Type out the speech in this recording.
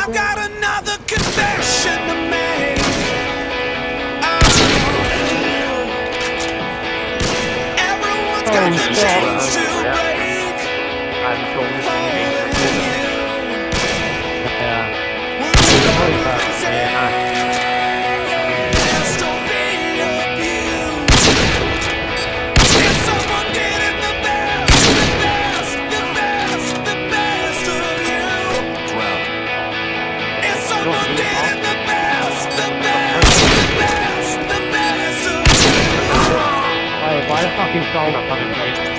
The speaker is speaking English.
I've got another confession to make. Everyone's got the oh, chance to break. Why the fucking sound?